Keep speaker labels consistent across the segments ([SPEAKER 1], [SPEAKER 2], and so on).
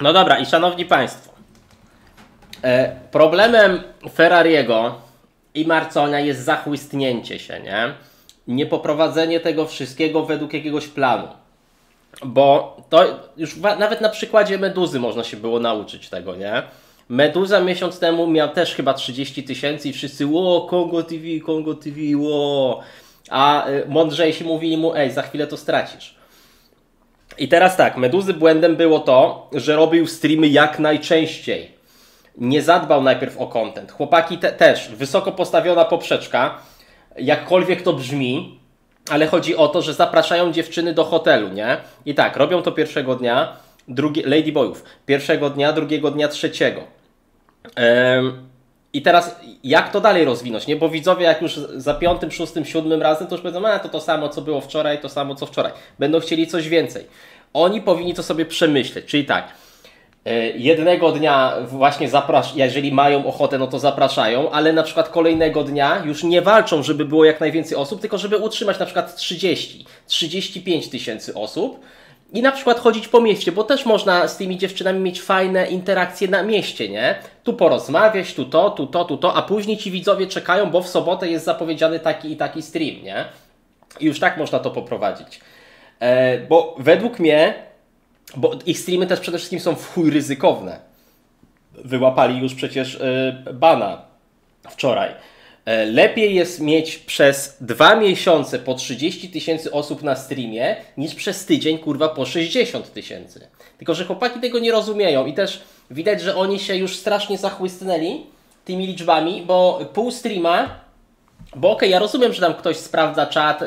[SPEAKER 1] No dobra, i szanowni Państwo, e, problemem Ferrariego i Marconia jest zachłystnięcie się, nie? Nie poprowadzenie tego wszystkiego według jakiegoś planu. Bo to już nawet na przykładzie Meduzy można się było nauczyć tego, nie? Meduza miesiąc temu miał też chyba 30 tysięcy i wszyscy ło, Kongo TV, Kongo TV, ło. A y, mądrzejsi mówili mu, ej, za chwilę to stracisz. I teraz tak, Meduzy błędem było to, że robił streamy jak najczęściej. Nie zadbał najpierw o content. Chłopaki te, też, wysoko postawiona poprzeczka, jakkolwiek to brzmi, ale chodzi o to, że zapraszają dziewczyny do hotelu, nie? I tak, robią to pierwszego dnia, drugi, Ladyboyów, pierwszego dnia, drugiego dnia, trzeciego. Um, I teraz jak to dalej rozwinąć, nie? Bo widzowie jak już za piątym, szóstym, siódmym razem to już powiedzą, a to to samo co było wczoraj, to samo co wczoraj. Będą chcieli coś więcej. Oni powinni to sobie przemyśleć, czyli tak, e, jednego dnia właśnie zapraszają, jeżeli mają ochotę, no to zapraszają, ale na przykład kolejnego dnia już nie walczą, żeby było jak najwięcej osób, tylko żeby utrzymać na przykład 30, 35 tysięcy osób, i na przykład chodzić po mieście, bo też można z tymi dziewczynami mieć fajne interakcje na mieście, nie? Tu porozmawiać, tu to, tu to, tu to, a później ci widzowie czekają, bo w sobotę jest zapowiedziany taki i taki stream, nie? I już tak można to poprowadzić. E, bo według mnie, bo ich streamy też przede wszystkim są w chuj ryzykowne. Wyłapali już przecież e, bana wczoraj. E, lepiej jest mieć przez dwa miesiące po 30 tysięcy osób na streamie, niż przez tydzień, kurwa, po 60 tysięcy. Tylko, że chłopaki tego nie rozumieją i też widać, że oni się już strasznie zachłystnęli tymi liczbami, bo pół streama bo okej, okay, ja rozumiem, że tam ktoś sprawdza czat, yy,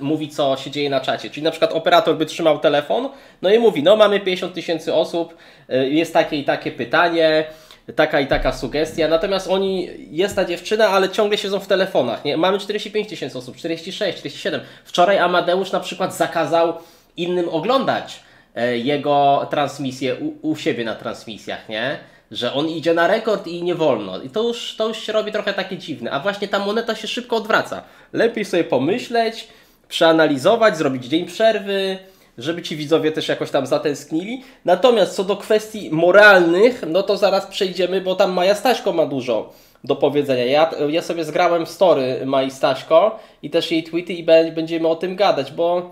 [SPEAKER 1] mówi co się dzieje na czacie. Czyli na przykład operator by trzymał telefon, no i mówi, no mamy 50 tysięcy osób, yy, jest takie i takie pytanie, taka i taka sugestia, natomiast oni, jest ta dziewczyna, ale ciągle siedzą w telefonach, nie? Mamy 45 tysięcy osób, 46, 47. Wczoraj Amadeusz na przykład zakazał innym oglądać e, jego transmisję u, u siebie na transmisjach, nie? Że on idzie na rekord i nie wolno. I to już, to już się robi trochę takie dziwne. A właśnie ta moneta się szybko odwraca. Lepiej sobie pomyśleć, przeanalizować, zrobić dzień przerwy, żeby ci widzowie też jakoś tam zatęsknili. Natomiast co do kwestii moralnych, no to zaraz przejdziemy, bo tam Maja Staśko ma dużo do powiedzenia. Ja, ja sobie zgrałem story Maji Staśko i też jej tweety i będziemy o tym gadać, bo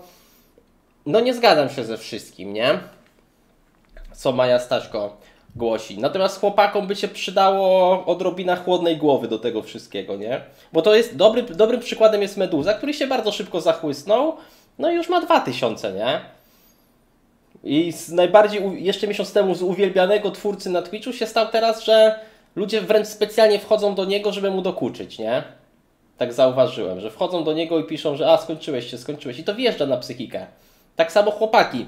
[SPEAKER 1] no nie zgadzam się ze wszystkim, nie? Co Maja Staśko głosi. Natomiast chłopakom by się przydało odrobina chłodnej głowy do tego wszystkiego, nie? Bo to jest dobry, dobrym przykładem jest Meduza, który się bardzo szybko zachłysnął, no i już ma 2000, nie? I najbardziej, jeszcze miesiąc temu, z uwielbianego twórcy na Twitchu się stał teraz, że ludzie wręcz specjalnie wchodzą do niego, żeby mu dokuczyć, nie? Tak zauważyłem, że wchodzą do niego i piszą, że a skończyłeś się, skończyłeś. I to wjeżdża na psychikę. Tak samo chłopaki.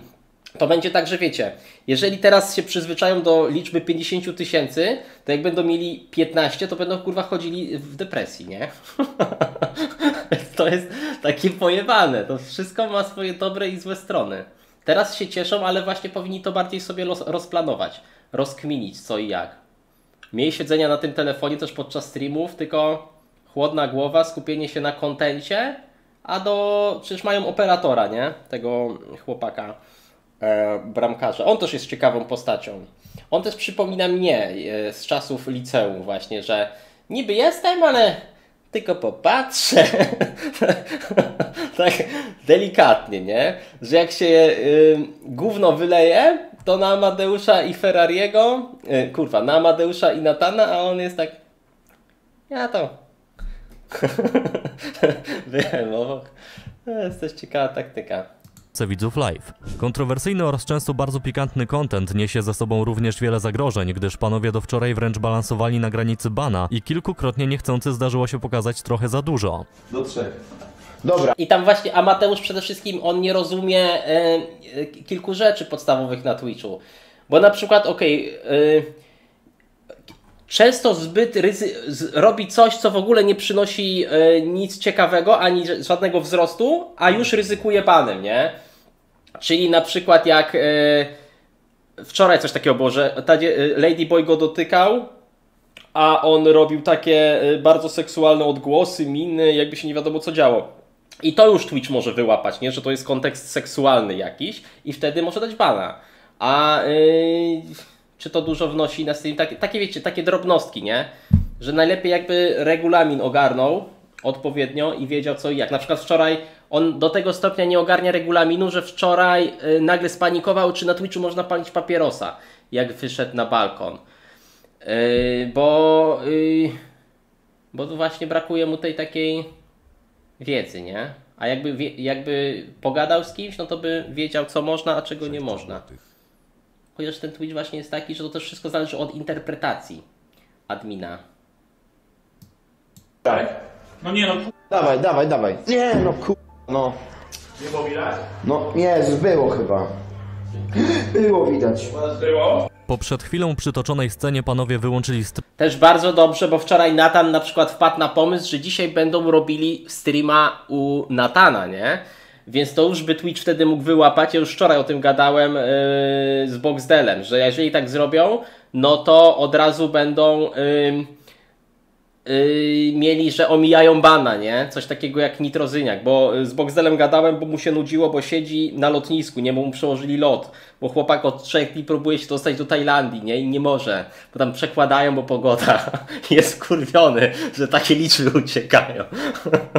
[SPEAKER 1] To będzie tak, że wiecie, jeżeli teraz się przyzwyczają do liczby 50 tysięcy, to jak będą mieli 15, to będą kurwa chodzili w depresji, nie? to jest takie pojebane. To wszystko ma swoje dobre i złe strony. Teraz się cieszą, ale właśnie powinni to bardziej sobie rozplanować, rozkminić co i jak. Mniej siedzenia na tym telefonie też podczas streamów, tylko chłodna głowa, skupienie się na kontencie, a do... przecież mają operatora, nie? Tego chłopaka, bramkarza. On też jest ciekawą postacią. On też przypomina mnie e, z czasów liceum właśnie, że niby jestem, ale tylko popatrzę. tak delikatnie, nie? Że jak się y, gówno wyleje, to na Amadeusza i Ferrariego, y, kurwa, na Amadeusza i Natana, a on jest tak, ja to. Wiem. To jest też ciekawa taktyka
[SPEAKER 2] widzów live. Kontrowersyjny oraz często bardzo pikantny content niesie ze sobą również wiele zagrożeń, gdyż panowie do wczoraj wręcz balansowali na granicy bana i kilkukrotnie niechcący zdarzyło się pokazać trochę za dużo.
[SPEAKER 3] Do trzech.
[SPEAKER 1] Dobra. I tam właśnie Amateusz przede wszystkim on nie rozumie e, kilku rzeczy podstawowych na Twitchu. Bo na przykład, okej, okay, e, często zbyt ryzy- z- robi coś, co w ogóle nie przynosi e, nic ciekawego, ani żadnego wzrostu, a już ryzykuje panem, nie? Czyli na przykład jak e, wczoraj coś takiego było, że e, Ladyboy go dotykał, a on robił takie e, bardzo seksualne odgłosy, miny, jakby się nie wiadomo co działo. I to już Twitch może wyłapać, nie? że to jest kontekst seksualny jakiś i wtedy może dać bana. A czy to dużo wnosi na stream? Takie, takie wiecie, takie drobnostki, nie? Że najlepiej jakby regulamin ogarnął odpowiednio i wiedział co i jak. Na przykład wczoraj on do tego stopnia nie ogarnia regulaminu, że wczoraj y, nagle spanikował, czy na Twitchu można palić papierosa, jak wyszedł na balkon. Yy, bo, yy, bo tu właśnie brakuje mu tej takiej wiedzy, nie? A jakby, jakby pogadał z kimś, no to by wiedział, co można, a czego nie można. Chociaż ten Twitch właśnie jest taki, że to też wszystko zależy od interpretacji admina.
[SPEAKER 3] No nie no,
[SPEAKER 4] Dawaj, dawaj, dawaj. Nie, no ku... No.
[SPEAKER 3] nie było widać?
[SPEAKER 4] No, nie, było chyba. Było widać.
[SPEAKER 3] Było?
[SPEAKER 2] Po przed chwilą przytoczonej scenie panowie wyłączyli
[SPEAKER 1] Też bardzo dobrze, bo wczoraj Natan na przykład wpadł na pomysł, że dzisiaj będą robili streama u Natana, nie? Więc to już by Twitch wtedy mógł wyłapać. Ja już wczoraj o tym gadałem yy, z Boxdelem, że jeżeli tak zrobią, no to od razu będą yy, yy, mieli, że omijają bana, nie? Coś takiego jak nitrozyniak, bo z Boxdelem gadałem, bo mu się nudziło, bo siedzi na lotnisku, nie? Mu przełożyli lot, bo chłopak od trzech dni próbuje się dostać do Tajlandii, nie? I nie może, bo tam przekładają, bo pogoda jest kurwiony, że takie liczby uciekają.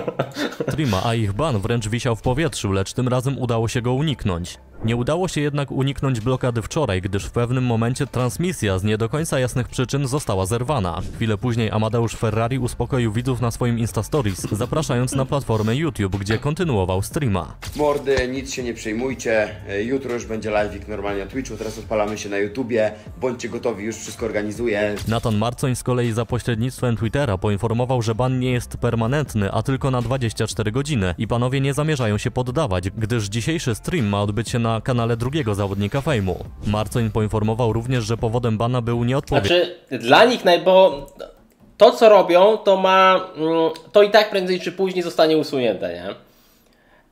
[SPEAKER 2] streama, a ich ban wręcz wisiał w powietrzu, lecz tym razem udało się go uniknąć. Nie udało się jednak uniknąć blokady wczoraj, gdyż w pewnym momencie transmisja z nie do końca jasnych przyczyn została zerwana. Chwilę później Amadeusz Ferrari uspokoił widzów na swoim Insta Stories, zapraszając na platformę YouTube, gdzie kontynuował streama.
[SPEAKER 5] Mordy, nic się nie przejmujcie. E, Jutro już będzie live'ik normalnie na Twitchu, teraz odpalamy się na YouTubie. Bądźcie gotowi, już wszystko organizuję.
[SPEAKER 2] Natan Marcoń z kolei za pośrednictwem Twittera poinformował, że ban nie jest permanentny, a tylko na 24 godziny i panowie nie zamierzają się poddawać, gdyż dzisiejszy stream ma odbyć się na kanale drugiego zawodnika fejmu. Marcoń poinformował również, że powodem bana był nieodpowiedni
[SPEAKER 1] Znaczy, dla nich, naj, bo to co robią, to ma, mm, to i tak prędzej czy później zostanie usunięte, nie?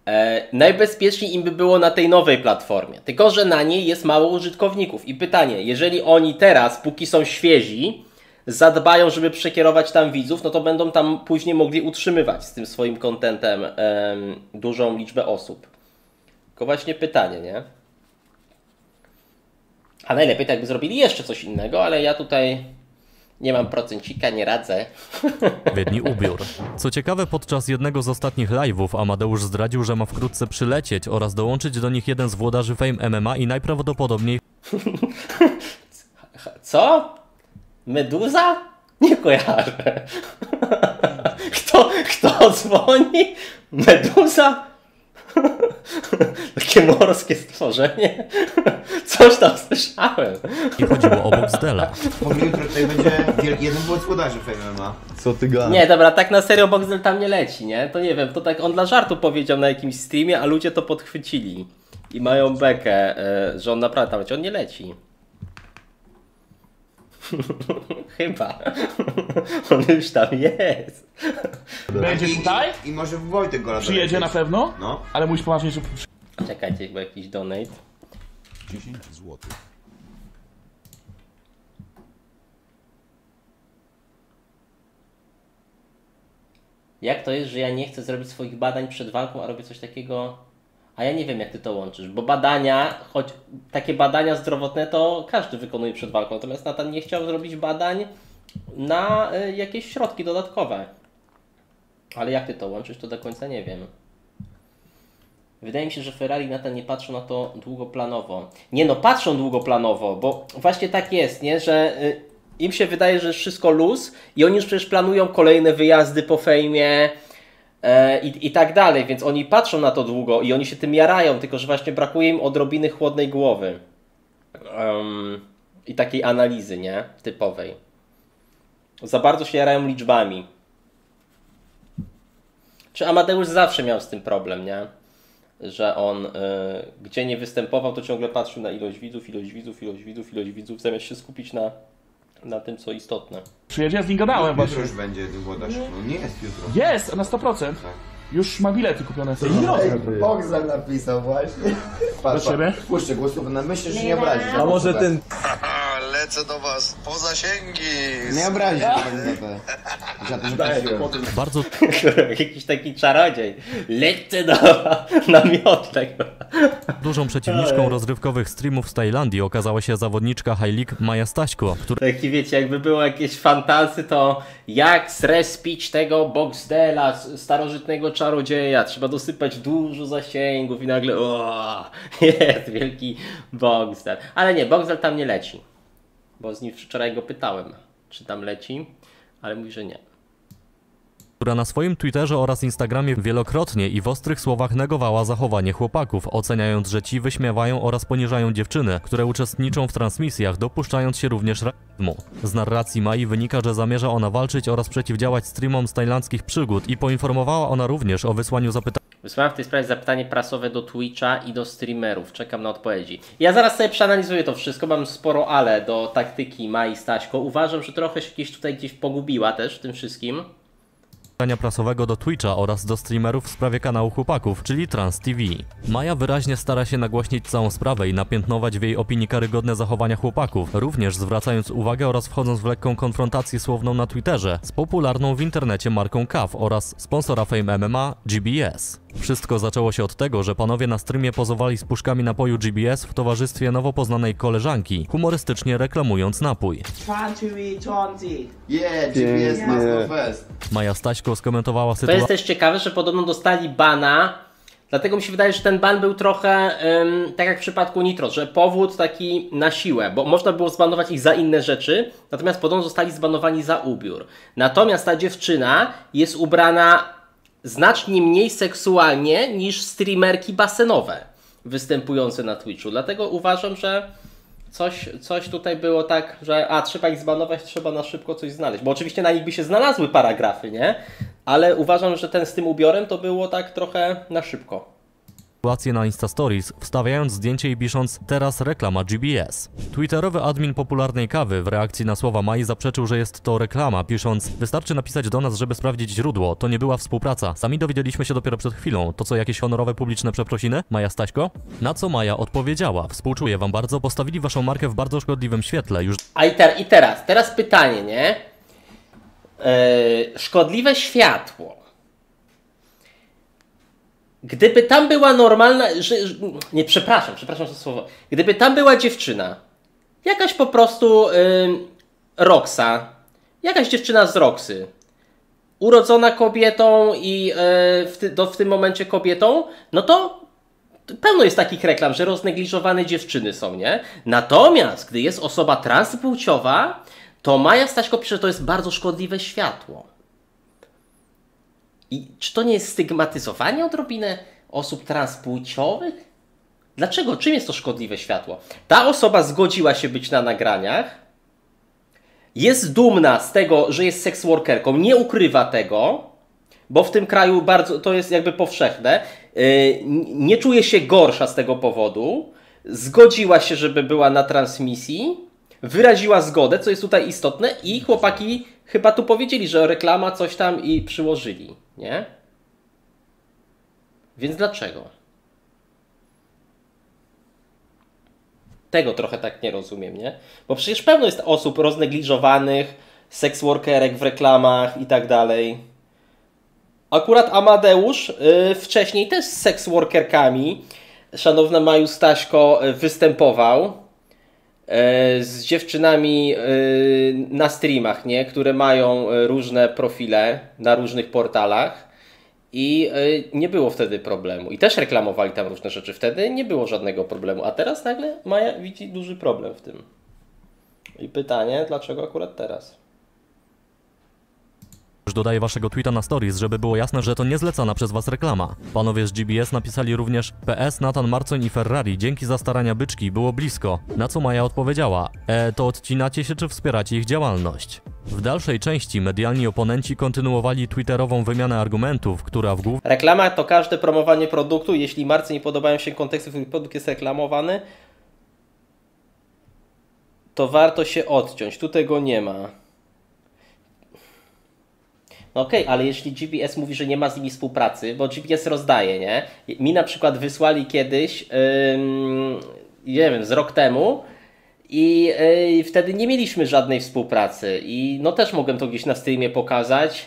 [SPEAKER 1] E, najbezpieczniej im by było na tej nowej platformie. Tylko, że na niej jest mało użytkowników. I pytanie, jeżeli oni teraz, póki są świezi, zadbają, żeby przekierować tam widzów, no to będą tam później mogli utrzymywać z tym swoim kontentem em, dużą liczbę osób. Tylko właśnie pytanie, nie? A najlepiej tak by zrobili jeszcze coś innego, ale ja tutaj nie mam procencika, nie radzę.
[SPEAKER 2] odpowiedni ubiór. Co ciekawe, podczas jednego z ostatnich live'ów Amadeusz zdradził, że ma wkrótce przylecieć oraz dołączyć do nich jeden z włodarzy Fame MMA i najprawdopodobniej
[SPEAKER 1] Co? Meduza? Nie kojarzę. Kto, kto dzwoni? Meduza? Takie morskie stworzenie? Coś tam słyszałem.
[SPEAKER 2] chodziło o Boxdela.
[SPEAKER 4] Bo jutro tutaj będzie jeden z gospodarzy MMA.
[SPEAKER 6] Co ty gadasz?
[SPEAKER 1] Nie, dobra, tak na serio Boxel tam nie leci, nie? To nie wiem, to tak on dla żartu powiedział na jakimś streamie, a ludzie to podchwycili. I mają bekę, e, że on naprawdę tam leci. On nie leci. Chyba. On już tam jest.
[SPEAKER 3] Będzie tutaj?
[SPEAKER 4] I może w Wojtek go
[SPEAKER 3] Przyjedzie na pewno?
[SPEAKER 4] No.
[SPEAKER 3] Ale musisz poważnie, że
[SPEAKER 1] Czekajcie, chyba jakiś donate.
[SPEAKER 6] 10 zł.
[SPEAKER 1] Jak to jest, że ja nie chcę zrobić swoich badań przed walką, a robię coś takiego. A ja nie wiem, jak ty to łączysz, bo badania, choć takie badania zdrowotne to każdy wykonuje przed walką, natomiast Natan nie chciał zrobić badań na y, jakieś środki dodatkowe. Ale jak ty to łączysz, to do końca nie wiem. Wydaje mi się, że Ferrari na to nie patrzą na to długoplanowo. Nie no, patrzą długoplanowo, bo właśnie tak jest, nie? że y, im się wydaje, że wszystko luz i oni już przecież planują kolejne wyjazdy po fejmie e, i, i tak dalej, więc oni patrzą na to długo i oni się tym jarają, tylko że właśnie brakuje im odrobiny chłodnej głowy Em, i takiej analizy, nie? Typowej. Za bardzo się jarają liczbami. Czy Amadeusz zawsze miał z tym problem, nie? Że on y, gdzie nie występował, to ciągle patrzył na ilość widzów, ilość widzów, ilość widzów, ilość widzów, zamiast się skupić na, na tym, co istotne.
[SPEAKER 3] przyjedzie, ja z nim gadałem. Właśnie.
[SPEAKER 4] już będzie włodarz. No nie jest jutro.
[SPEAKER 3] Jest, na 100%. Już ma bilety kupione.
[SPEAKER 4] Boxer napisał właśnie.
[SPEAKER 3] Do ciebie?
[SPEAKER 4] Puszczę głosów, no myślę, że nie obrazi.
[SPEAKER 6] A może ten
[SPEAKER 7] lecę do was po zasięgi.
[SPEAKER 4] Nie obrazi się pani za te... Prosiłem.
[SPEAKER 2] Bardzo
[SPEAKER 1] Jakiś taki czarodziej. Lecę do namiotek.
[SPEAKER 2] dużą przeciwniczką rozrywkowych streamów z Tajlandii okazała się zawodniczka High League Maja Staśko, która
[SPEAKER 1] Taki wiecie, jakby było jakieś fantazy, to jak zrespić tego Boxdela, starożytnego czarodzieja. Trzeba dosypać dużo zasięgów i nagle o, jest wielki Boxdel. Ale nie, Boxdel tam nie leci. Bo z nim wczoraj go pytałem, czy tam leci, ale mówi, że nie.
[SPEAKER 2] która na swoim Twitterze oraz Instagramie wielokrotnie i w ostrych słowach negowała zachowanie chłopaków, oceniając, że ci wyśmiewają oraz poniżają dziewczyny, które uczestniczą w transmisjach, dopuszczając się również rasizmu. Z narracji Mai wynika, że zamierza ona walczyć oraz przeciwdziałać streamom z tajlandzkich przygód i poinformowała ona również o wysłaniu zapytania
[SPEAKER 1] Wysłałem w tej sprawie zapytanie prasowe do Twitcha i do streamerów. Czekam na odpowiedzi. Ja zaraz sobie przeanalizuję to wszystko. Mam sporo ale do taktyki Mai Staśko. Uważam, że trochę się gdzieś tutaj gdzieś pogubiła też w tym wszystkim.
[SPEAKER 2] prasowego do Twitcha oraz do streamerów w sprawie kanału chłopaków, czyli Trans TV. Maja wyraźnie stara się nagłośnić całą sprawę i napiętnować w jej opinii karygodne zachowania chłopaków, również zwracając uwagę oraz wchodząc w lekką konfrontację słowną na Twitterze z popularną w internecie marką CAF oraz sponsora Fame MMA GBS. Wszystko zaczęło się od tego, że panowie na streamie pozowali z puszkami napoju GBS w towarzystwie nowo poznanej koleżanki, humorystycznie reklamując napój.
[SPEAKER 8] Yeah, GBS
[SPEAKER 4] yeah. must first.
[SPEAKER 2] Maja Staśko skomentowała sytuację.
[SPEAKER 1] To jest też ciekawe, że podobno dostali bana Dlatego mi się wydaje, że ten ban był trochę ym, tak jak w przypadku Nitro, że powód taki na siłę, bo można było zbanować ich za inne rzeczy, natomiast podobno zostali zbanowani za ubiór. Natomiast ta dziewczyna jest ubrana znacznie mniej seksualnie niż streamerki basenowe występujące na Twitchu. Dlatego uważam, że coś, coś tutaj było tak, że a trzeba ich zbanować, trzeba na szybko coś znaleźć. Bo oczywiście na nich by się znalazły paragrafy, nie? Ale uważam, że ten z tym ubiorem to było tak trochę na szybko.
[SPEAKER 2] Sytuację na Insta Stories, wstawiając zdjęcie i pisząc teraz reklama GBS. Twitterowy admin popularnej kawy w reakcji na słowa Mai zaprzeczył, że jest to reklama, pisząc wystarczy napisać do nas, żeby sprawdzić źródło, to nie była współpraca. Sami dowiedzieliśmy się dopiero przed chwilą. To co, jakieś honorowe publiczne przeprosiny? Maja Staśko? Na co Maja odpowiedziała, współczuję wam bardzo, postawili waszą markę w bardzo szkodliwym świetle, już
[SPEAKER 1] A i, ter- i teraz, teraz pytanie, nie? Yy, szkodliwe światło. Gdyby tam była normalna. Że, nie, przepraszam, przepraszam za słowo. Gdyby tam była dziewczyna, jakaś po prostu yy, Roxa, jakaś dziewczyna z Roxy, urodzona kobietą i yy, w, ty, do, w tym momencie kobietą, no to pełno jest takich reklam, że roznegliżowane dziewczyny są, nie? Natomiast, gdy jest osoba transpłciowa, to Maja Staśko pisze, że to jest bardzo szkodliwe światło. I czy to nie jest stygmatyzowanie odrobinę osób transpłciowych? Dlaczego? Czym jest to szkodliwe światło? Ta osoba zgodziła się być na nagraniach, jest dumna z tego, że jest seksworkerką, nie ukrywa tego, bo w tym kraju bardzo to jest jakby powszechne. Yy, nie czuje się gorsza z tego powodu. Zgodziła się, żeby była na transmisji, wyraziła zgodę, co jest tutaj istotne, i chłopaki chyba tu powiedzieli, że reklama coś tam i przyłożyli, nie? Więc dlaczego? Tego trochę tak nie rozumiem, nie? Bo przecież pełno jest osób roznegliżowanych, seksworkerek w reklamach i tak dalej. Akurat Amadeusz y, wcześniej też z seksworkerkami, szanowna Maju Staśko, y, występował z dziewczynami y, na streamach, nie? które mają y, różne profile na różnych portalach i nie było wtedy problemu. I też reklamowali tam różne rzeczy. Wtedy nie było żadnego problemu, a teraz nagle Maja widzi duży problem w tym. I pytanie, dlaczego akurat teraz?
[SPEAKER 2] Już dodaję waszego tweeta na stories, żeby było jasne, że to nie zlecana przez was reklama. Panowie z GBS napisali również PS Nathan Marcoń i Ferrari, dzięki za starania byczki, było blisko. Na co Maja odpowiedziała, e, to odcinacie się czy wspieracie ich działalność? W dalszej części medialni oponenci kontynuowali twitterową wymianę argumentów, która w głównym
[SPEAKER 1] Reklama to każde promowanie produktu. Jeśli marce nie podobają się konteksty, w którym produkt jest reklamowany, to warto się odciąć. Tu tego nie ma. Okej, ale jeśli GBS mówi, że nie ma z nimi współpracy, bo GBS rozdaje, nie? Mi na przykład wysłali kiedyś, nie wiem, z rok temu I yy, wtedy nie mieliśmy żadnej współpracy. I no też mogłem to gdzieś na streamie pokazać.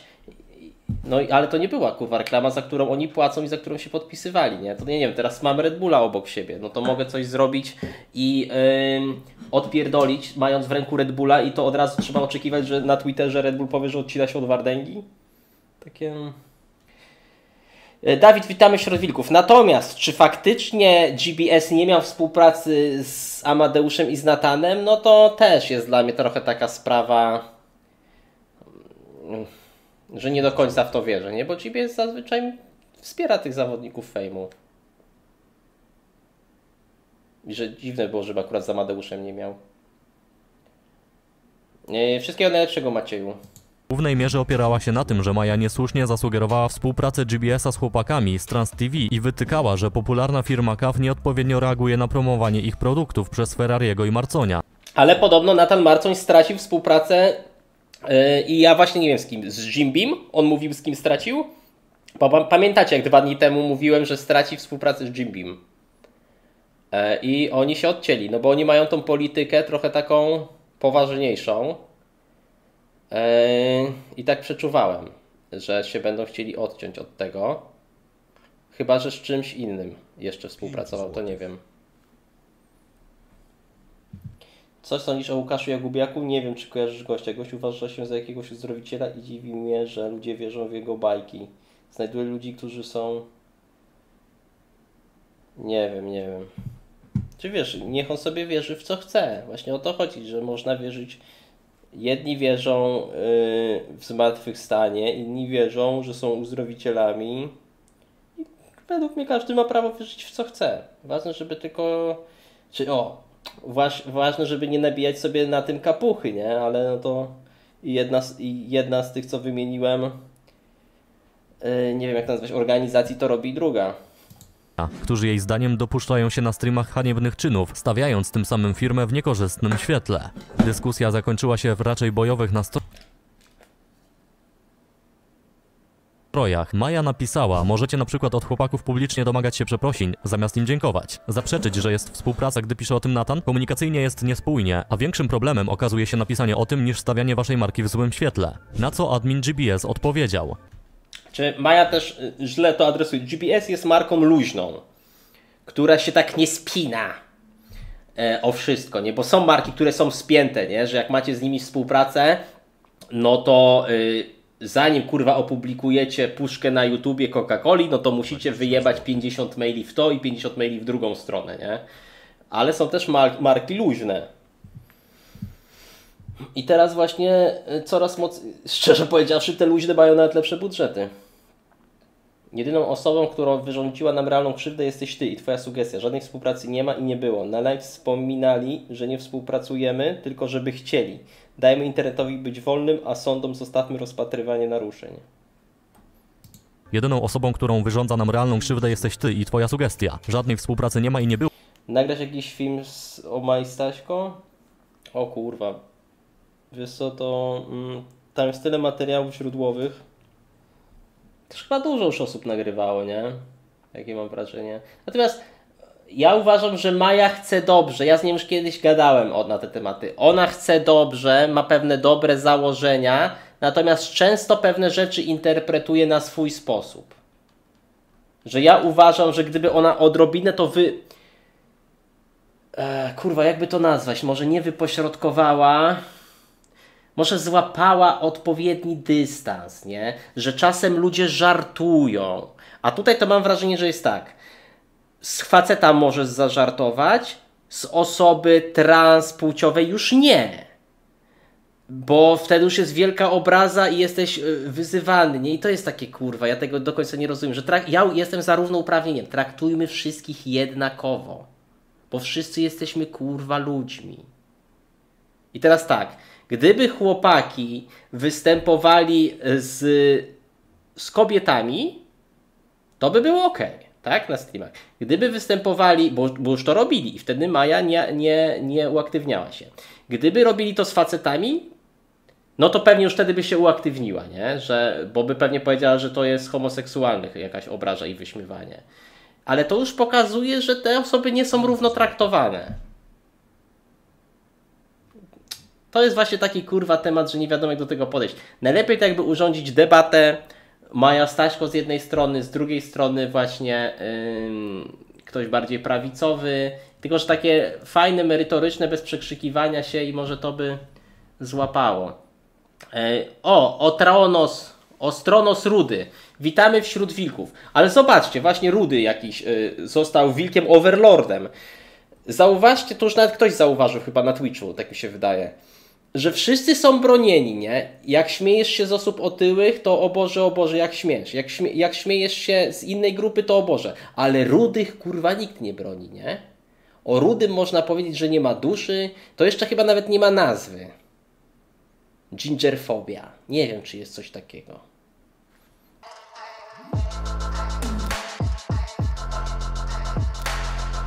[SPEAKER 1] No ale to nie była kurwa reklama, za którą oni płacą i za którą się podpisywali, nie? To nie, nie wiem, teraz mam Red Bulla obok siebie, no to mogę coś zrobić i ym, odpierdolić, mając w ręku Red Bulla i to od razu trzeba oczekiwać, że na Twitterze Red Bull powie, że odcina się od Wardęgi. Takie... E, Dawid, witamy wśród wilków. Natomiast, czy faktycznie GBS nie miał współpracy z Amadeuszem i z Natanem? No to też jest dla mnie trochę taka sprawa, mm, że nie do końca w to wierzę, nie? Bo GBS zazwyczaj wspiera tych zawodników fejmu. I że dziwne było, żeby akurat z Amadeuszem nie miał. Wszystkiego najlepszego, Macieju.
[SPEAKER 2] W głównej mierze opierała się na tym, że Maja niesłusznie zasugerowała współpracę GBS-a z chłopakami z Trans TV i wytykała, że popularna firma CAF nieodpowiednio reaguje na promowanie ich produktów przez Ferrariego i Marconia.
[SPEAKER 1] Ale podobno Nathan Marcoń stracił współpracę i ja właśnie nie wiem z kim, z Jimbim, on mówił z kim stracił? Pamiętacie jak dwa dni temu mówiłem, że straci współpracę z Jimbim. E, I oni się odcięli, no bo oni mają tą politykę trochę taką poważniejszą. E, I tak przeczuwałem, że się będą chcieli odciąć od tego. Chyba, że z czymś innym jeszcze współpracował, to nie wiem. Co sądzisz o Łukaszu Jagubiaku? Nie wiem, czy kojarzysz gościa. Gość uważa się za jakiegoś uzdrowiciela i dziwi mnie, że ludzie wierzą w jego bajki. Znajduję ludzi, którzy są... Nie wiem, nie wiem. Czy wiesz, niech on sobie wierzy w co chce. Właśnie o to chodzi, że można wierzyć... Jedni wierzą yy, w zmartwychwstanie, inni wierzą, że są uzdrowicielami. I według mnie każdy ma prawo wierzyć w co chce. Ważne, żeby tylko... Czy o, Waż, ważne, żeby nie nabijać sobie na tym kapuchy, nie? Ale no to jedna z, jedna z tych, co wymieniłem, yy, nie wiem jak nazwać, organizacji, to robi druga.
[SPEAKER 2] którzy jej zdaniem dopuszczają się na streamach haniebnych czynów, stawiając tym samym firmę w niekorzystnym świetle. Dyskusja zakończyła się w raczej bojowych nastrojach. Maja napisała, możecie na przykład od chłopaków publicznie domagać się przeprosin, zamiast im dziękować. Zaprzeczyć, że jest współpraca, gdy pisze o tym Natan, komunikacyjnie jest niespójnie, a większym problemem okazuje się napisanie o tym niż stawianie waszej marki w złym świetle. Na co admin GBS odpowiedział.
[SPEAKER 1] Czy Maja też y, źle to adresuje? GPS jest marką luźną, która się tak nie spina e, o wszystko, nie? Bo są marki, które są spięte, nie? Że jak macie z nimi współpracę, no to y, zanim kurwa opublikujecie puszkę na YouTubie Coca-Coli, no to musicie wyjebać 50 maili w to i 50 maili w drugą stronę, nie? Ale są też mar- marki luźne. I teraz właśnie y, coraz mocniej, szczerze powiedziawszy, te luźne mają nawet lepsze budżety. Jedyną osobą, która wyrządziła nam realną krzywdę jesteś ty i twoja sugestia. Żadnej współpracy nie ma i nie było. Na live wspominali, że nie współpracujemy, tylko żeby chcieli. Dajmy internetowi być wolnym, a sądom zostawmy rozpatrywanie naruszeń.
[SPEAKER 2] Jedyną osobą, którą wyrządza nam realną krzywdę jesteś ty i twoja sugestia. Żadnej współpracy nie ma i nie było.
[SPEAKER 1] Nagrać jakiś film z, o Majstaśko? O kurwa. Wiesz co, to mm, tam jest tyle materiałów źródłowych. Też chyba dużo już osób nagrywało, nie? Jakie mam wrażenie. Natomiast ja uważam, że Maja chce dobrze. Ja z nią już kiedyś gadałem o, na te tematy. Ona chce dobrze, ma pewne dobre założenia, natomiast często pewne rzeczy interpretuje na swój sposób. Że ja uważam, że gdyby ona odrobinę to wy, e, kurwa, jakby to nazwać, może nie wypośrodkowała, może złapała odpowiedni dystans, nie? Że czasem ludzie żartują. A tutaj to mam wrażenie, że jest tak. Z faceta możesz zażartować, z osoby transpłciowej już nie. Bo wtedy już jest wielka obraza i jesteś y, wyzywany, nie? I to jest takie kurwa, ja tego do końca nie rozumiem, że trak- ja jestem za równouprawnieniem. Traktujmy wszystkich jednakowo. Bo wszyscy jesteśmy kurwa ludźmi. I teraz tak, gdyby chłopaki występowali z, z kobietami, to by było ok, tak? Na streamach. Gdyby występowali, bo, bo już to robili i wtedy Maja nie, nie, nie uaktywniała się. Gdyby robili to z facetami, no to pewnie już wtedy by się uaktywniła, nie? Że, bo by pewnie powiedziała, że to jest homoseksualnych jakaś obraża i wyśmiewanie. Ale to już pokazuje, że te osoby nie są równo traktowane. To jest właśnie taki kurwa temat, że nie wiadomo jak do tego podejść. Najlepiej tak jakby urządzić debatę Maja Staśko z jednej strony, z drugiej strony właśnie ym, ktoś bardziej prawicowy. Tylko, że takie fajne, merytoryczne, bez przekrzykiwania się i może to by złapało. E, O, Otraonos, Ostronos Rudy. Witamy wśród wilków. Ale zobaczcie, właśnie Rudy jakiś y, został wilkiem overlordem. Zauważcie, to już nawet ktoś zauważył chyba na Twitchu, tak mi się wydaje, że wszyscy są bronieni, nie? Jak śmiejesz się z osób otyłych, to o Boże, o Boże, jak śmiesz. Jak, śmie jak śmiejesz się z innej grupy, to o Boże. Ale rudych kurwa nikt nie broni, nie? O rudym można powiedzieć, że nie ma duszy. To jeszcze chyba nawet nie ma nazwy. Gingerfobia. Nie wiem, czy jest coś takiego.